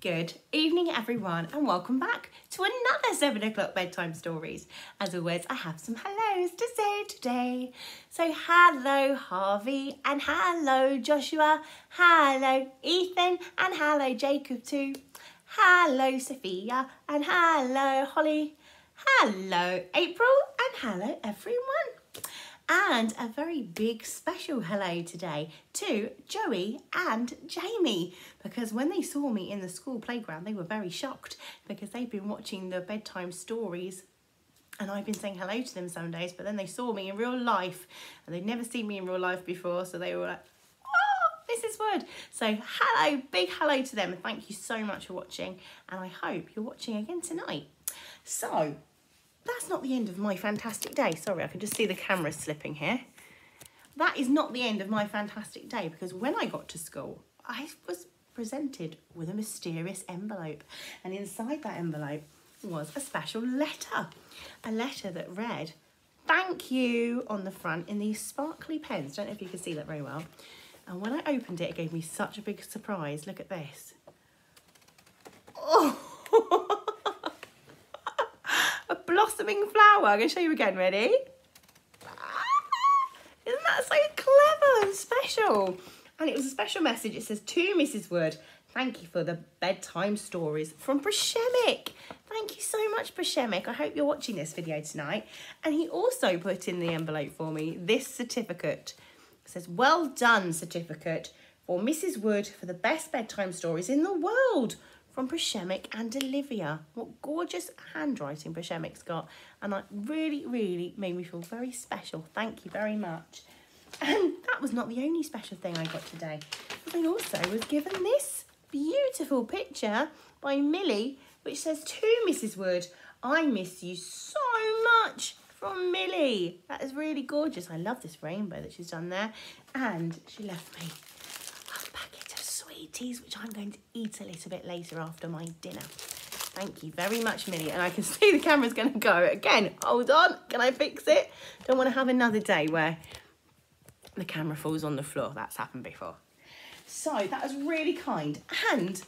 Good evening, everyone, and welcome back to another 7 o'clock bedtime stories. As always, I have some hellos to say today. So, hello, Harvey, and hello, Joshua, hello, Ethan, and hello, Jacob, too. Hello, Sophia, and hello, Holly. Hello, April, and hello, everyone. And a very big special hello today to Joey and Jamie because when they saw me in the school playground, they were very shocked because they've been watching the bedtime stories and I've been saying hello to them some days, but then they saw me in real life and they'd never seen me in real life before, so they were like, oh, Mrs. Wood. So hello, big hello to them and thank you so much for watching and I hope you're watching again tonight. So that's not the end of my fantastic day. Sorry, I can just see the camera slipping here. That is not the end of my fantastic day because when I got to school, I was presented with a mysterious envelope. And inside that envelope was a special letter. A letter that read, thank you on the front in these sparkly pens. Don't know if you can see that very well. And when I opened it, it gave me such a big surprise. Look at this. Oh! Blossoming flower. I'm going to show you again. Ready? Isn't that so clever and special? And it was a special message. It says, to Mrs. Wood, thank you for the bedtime stories from Prashemik. Thank you so much, Prashemik. I hope you're watching this video tonight. And he also put in the envelope for me this certificate. It says, well done certificate for Mrs. Wood for the best bedtime stories in the world from Prashemik and Olivia. What gorgeous handwriting Prashemik's got. And that really, really made me feel very special. Thank you very much. And that was not the only special thing I got today. I also was given this beautiful picture by Millie, which says, to Mrs. Wood, I miss you so much from Millie. That is really gorgeous. I love this rainbow that she's done there. And she left me sweeties, which I'm going to eat a little bit later after my dinner. Thank you very much, Millie. And I can see the camera's going to go. Again, hold on. Can I fix it? Don't want to have another day where the camera falls on the floor. That's happened before. So that was really kind. And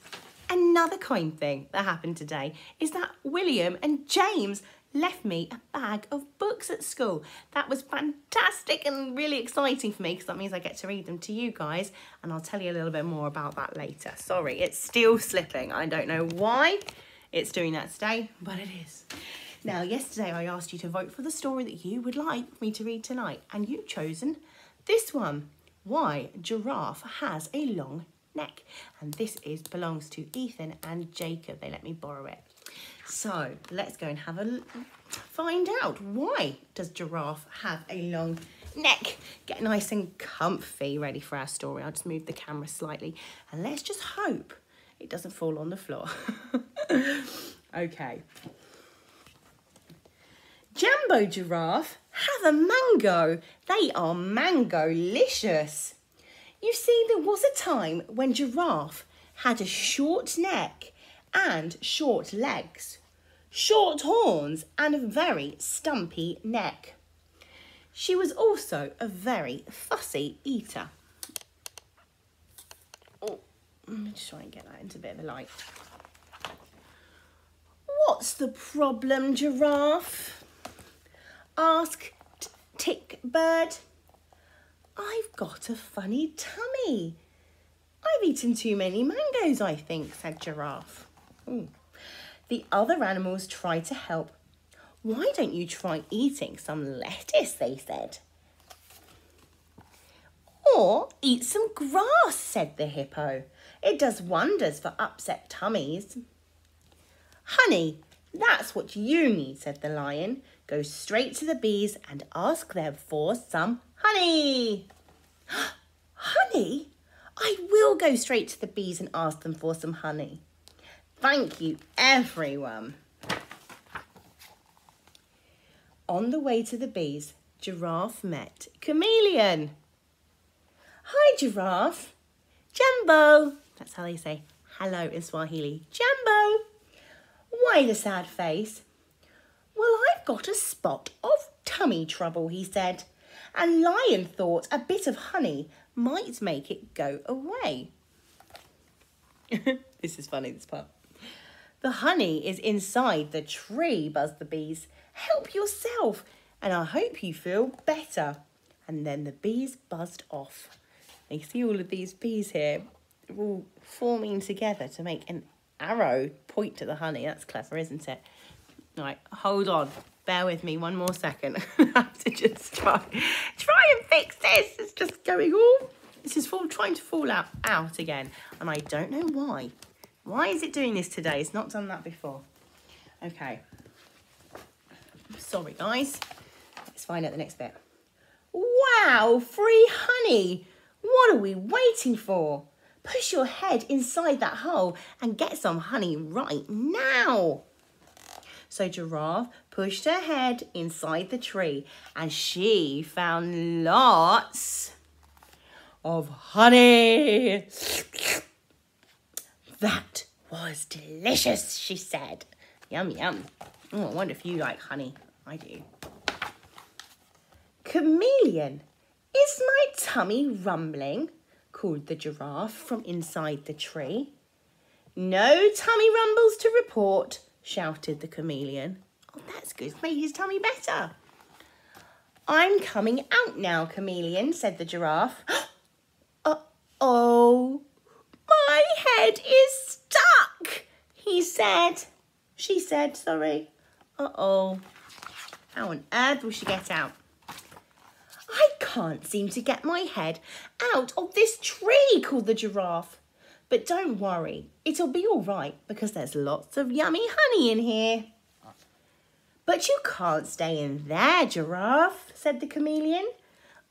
another kind thing that happened today is that William and James left me a bag of books at school. That was fantastic and really exciting for me because that means I get to read them to you guys and I'll tell you a little bit more about that later. Sorry, it's still slipping. I don't know why it's doing that today, but it is. Now, yesterday I asked you to vote for the story that you would like me to read tonight and you've chosen this one. Why Giraffe Has a Long Neck. And this is belongs to Ethan and Jacob. They let me borrow it. So let's go and have a find out why does giraffe have a long neck? Get nice and comfy, ready for our story. I'll just move the camera slightly and let's just hope it doesn't fall on the floor. okay. Jambo giraffe have a mango. They are mango-licious. You see, there was a time when giraffe had a short neck and short legs, short horns and a very stumpy neck. She was also a very fussy eater. Oh, let me just try and get that into a bit of a light. What's the problem, giraffe? asked Tick Bird. I've got a funny tummy. I've eaten too many mangoes, I think, said Giraffe. Ooh. The other animals tried to help. Why don't you try eating some lettuce, they said. Or eat some grass, said the hippo. It does wonders for upset tummies. Honey, that's what you need, said the lion. Go straight to the bees and ask them for some honey. honey? I will go straight to the bees and ask them for some honey. Thank you, everyone. On the way to the bees, Giraffe met Chameleon. Hi, Giraffe. Jambo. That's how they say hello in Swahili. Jambo. Why the sad face? Well, I've got a spot of tummy trouble, he said, and Lion thought a bit of honey might make it go away. this is funny, this part. The honey is inside the tree, buzzed the bees. Help yourself, and I hope you feel better. And then the bees buzzed off. And you see all of these bees here all forming together to make an arrow point to the honey. That's clever, isn't it? Right, hold on. Bear with me one more second. I have to just try, try and fix this. It's just going all, this is fall, trying to fall out, out again. And I don't know why. Why is it doing this today? It's not done that before. Okay. Sorry, guys. Let's find out the next bit. Wow, free honey. What are we waiting for? Push your head inside that hole and get some honey right now. So Giraffe pushed her head inside the tree and she found lots of honey. That was delicious, she said. Yum, yum. Oh, I wonder if you like honey. I do. Chameleon, is my tummy rumbling? called the giraffe from inside the tree. No tummy rumbles to report, shouted the chameleon. Oh, that's good. Made his tummy better. I'm coming out now, chameleon, said the giraffe. Uh-oh, my head is stuck, he said. She said, sorry. Uh-oh. How on earth will she get out? I can't seem to get my head out of this tree, called the giraffe. But don't worry, it'll be all right because there's lots of yummy honey in here. But you can't stay in there, giraffe, said the chameleon.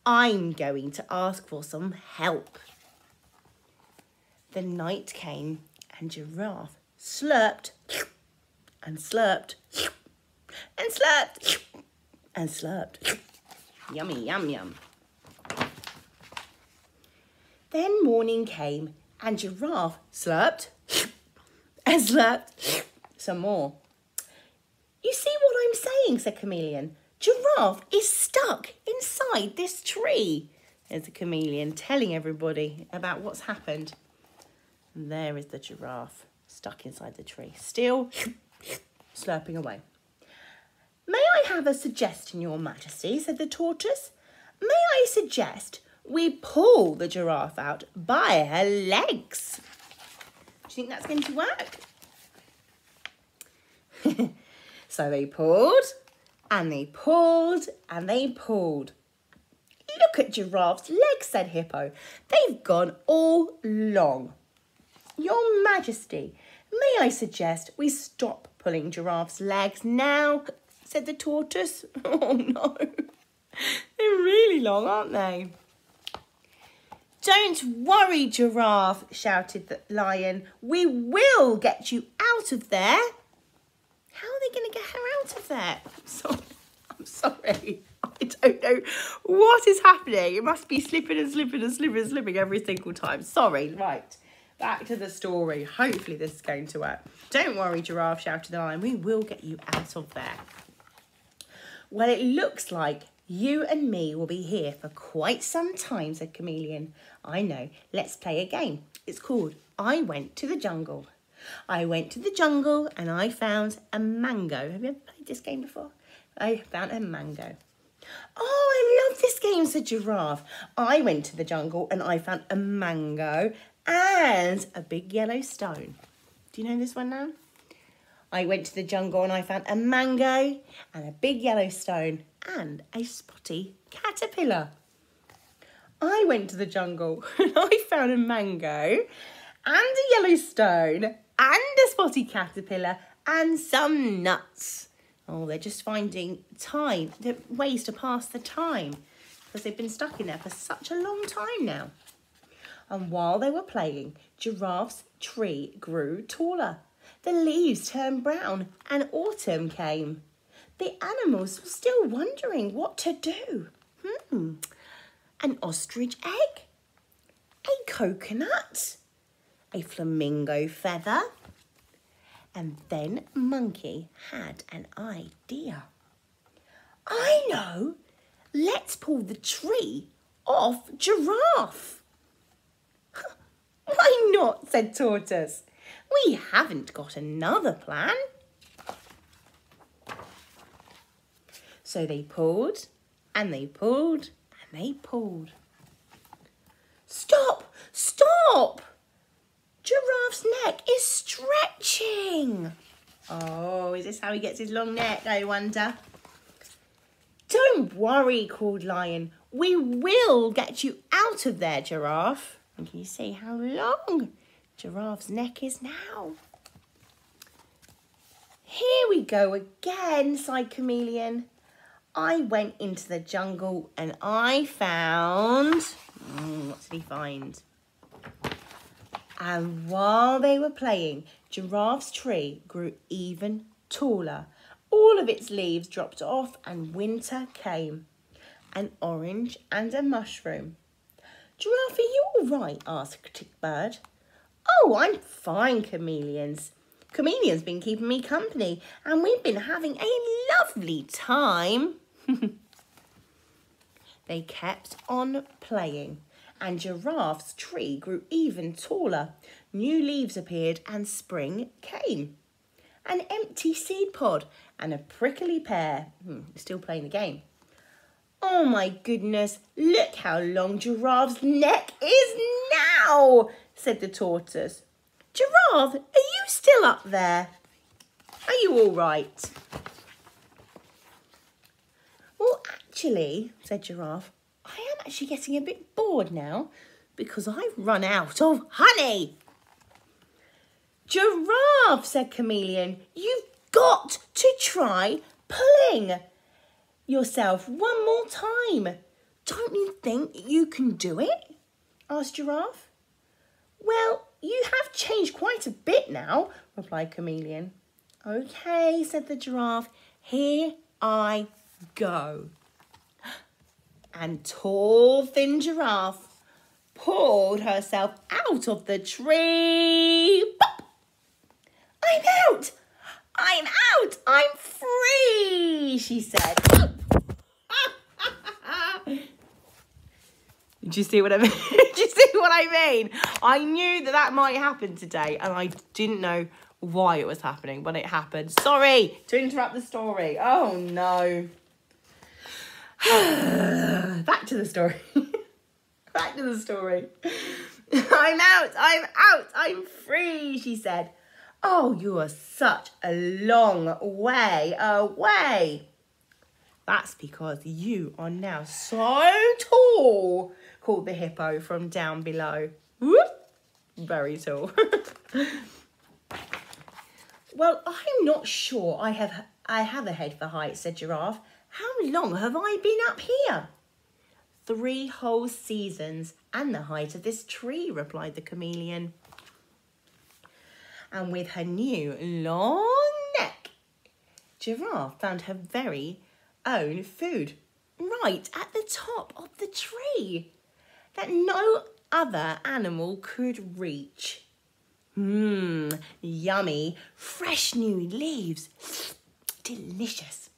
I'm going to ask for some help. The night came and giraffe slurped and slurped and slurped and slurped. Yummy, yum, yum. Then morning came and Giraffe slurped and slurped some more. You see what I'm saying, said Chameleon. Giraffe is stuck inside this tree. There's the chameleon telling everybody about what's happened. And there is the giraffe stuck inside the tree, still slurping away. May I have a suggestion, Your Majesty, said the tortoise. May I suggest we pull the giraffe out by her legs? Do you think that's going to work? so they pulled and they pulled and they pulled. Look at Giraffe's legs, said Hippo. They've gone all long. Your Majesty, may I suggest we stop pulling Giraffe's legs now? said the tortoise. Oh no, they're really long, aren't they? Don't worry, Giraffe, shouted the lion. We will get you out of there. How are they going to get her out of there? I'm sorry. I'm sorry. I don't know what is happening. It must be slipping and slipping and slipping and slipping every single time. Sorry. Right. Back to the story. Hopefully this is going to work. Don't worry, Giraffe, shouted the lion. We will get you out of there. Well, it looks like you and me will be here for quite some time, said Chameleon. I know. Let's play a game. It's called I Went to the Jungle. I went to the jungle and I found a mango. Have you ever played this game before? I found a mango. Oh, I love this game, said Giraffe. I went to the jungle and I found a mango and a big yellow stone. Do you know this one now? I went to the jungle and I found a mango and a big yellow stone and a spotty caterpillar. I went to the jungle and I found a mango and a yellow stone and a spotty caterpillar and some nuts. Oh, they're just finding time, ways to pass the time because they've been stuck in there for such a long time now. And while they were playing, Giraffe's tree grew taller. The leaves turned brown and autumn came. The animals were still wondering what to do. Hmm, an ostrich egg, a coconut, a flamingo feather, and then Monkey had an idea. I know, let's pull the tree off Giraffe. Why not? said Tortoise. We haven't got another plan. So they pulled and they pulled and they pulled. Stop! Stop! Giraffe's neck is stretching. Oh, is this how he gets his long neck, I wonder? Don't worry, called Lion. We will get you out of there, Giraffe. And can you see how long Giraffe's neck is now? Here we go again, sighed Chameleon. I went into the jungle and I found... Mm, what did he find? And while they were playing, Giraffe's tree grew even taller. All of its leaves dropped off and winter came. An orange and a mushroom. Giraffe, are you all right? asked Tick Bird. Oh, I'm fine, Chameleons. Chameleon's been keeping me company and we've been having a lovely time. they kept on playing and Giraffe's tree grew even taller. New leaves appeared and spring came. An empty seed pod and a prickly pear. Hmm, still playing the game. Oh my goodness, look how long Giraffe's neck is now, said the tortoise. Giraffe, are you still up there? Are you all right? Well, actually, said Giraffe, I am actually getting a bit bored now because I've run out of honey. Giraffe, said Chameleon, you've got to try pulling yourself one more time. Don't you think you can do it? asked Giraffe. Well, you have changed quite a bit now, replied Chameleon. Okay, said the giraffe, here I go. And tall, thin giraffe pulled herself out of the tree. I'm out! I'm out! I'm free, she said. Did you see what I mean? Did you see what I mean? I knew that that might happen today and I didn't know why it was happening, but it happened. Sorry to interrupt the story. Oh no. Back to the story. Back to the story. I'm out, I'm out, I'm free, she said. Oh, you are such a long way away. That's because you are now so tall, called the hippo from down below. Whoop, very tall. well, I'm not sure I have I have a head for height, said Giraffe. How long have I been up here? Three whole seasons and the height of this tree, replied the chameleon. And with her new long neck, Giraffe found her very own food right at the top of the tree that no other animal could reach. Mmm, yummy, fresh new leaves. Delicious.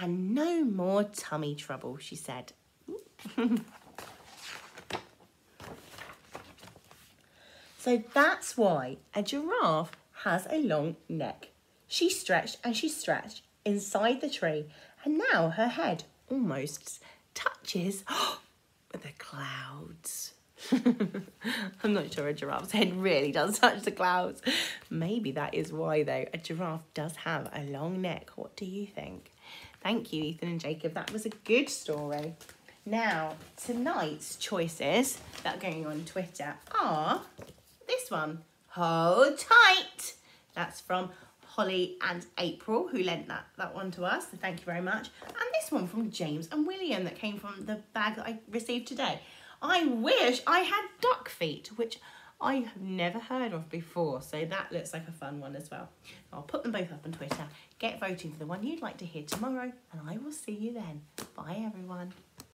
And no more tummy trouble, she said. so that's why a giraffe has a long neck. She stretched and she stretched inside the tree and now her head almost touches the clouds. I'm not sure a giraffe's head really does touch the clouds. Maybe that is why though. A giraffe does have a long neck. What do you think? Thank you, Ethan and Jacob. That was a good story. Now, tonight's choices that are going on Twitter are this one, Hold Tight. That's from Holly and April who lent that, that one to us. So thank you very much. And this one from James and William that came from the bag that I received today. I wish I had duck feet, which I have never heard of before. So that looks like a fun one as well. I'll put them both up on Twitter. Get voting for the one you'd like to hear tomorrow and I will see you then. Bye everyone.